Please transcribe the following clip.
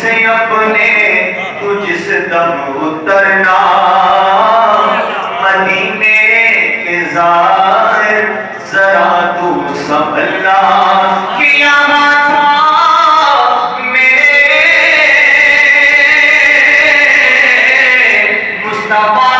سے اپنے تو جس دم اترنا۔ مدینے کے زار ذرا تو سمجھنا میرے؟ مصطفیٰ